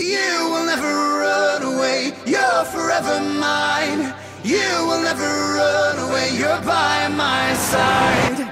You will never run away, you're forever mine. You will never run away, you're by my side.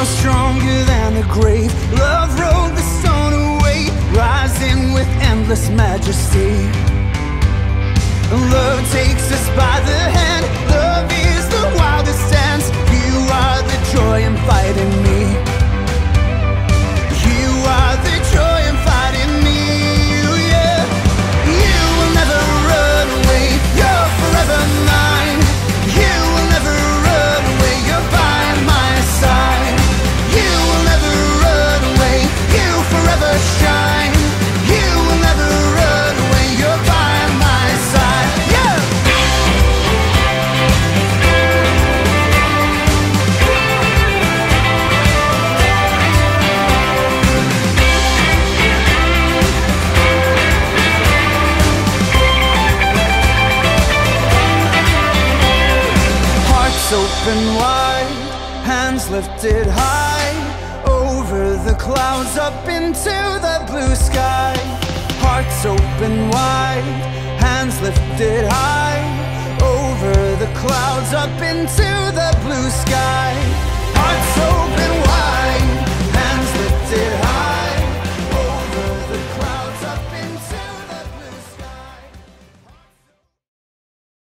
Stronger than the grave. Love rolled the stone away, rising with endless majesty. Love takes us by the Open wide, hands lifted high over the clouds up into the blue sky. Hearts open wide, hands lifted high over the clouds up into the blue sky. Hearts